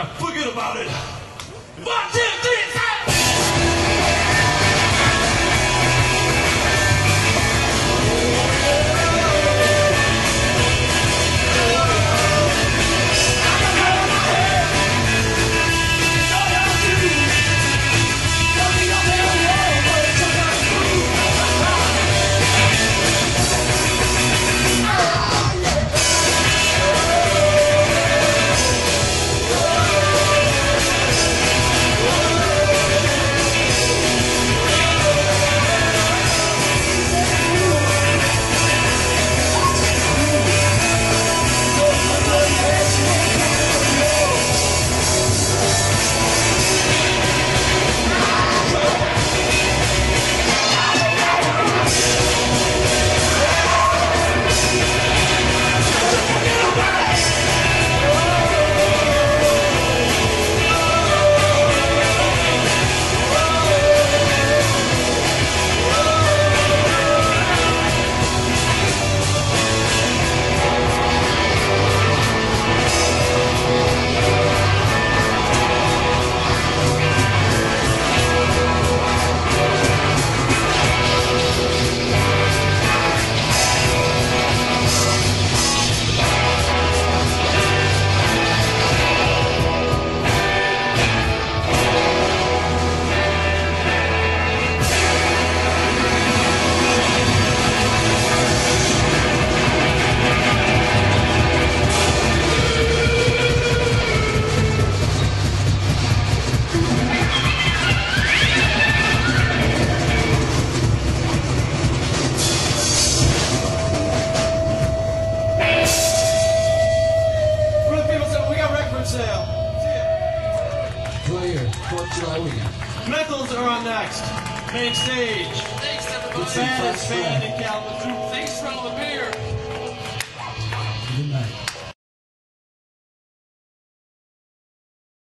I forget about it. But July weekend. Metals are on next. Main stage. Thanks, everybody. Good seeing Band French is band in Kalamazoo. Thanks for all the beer.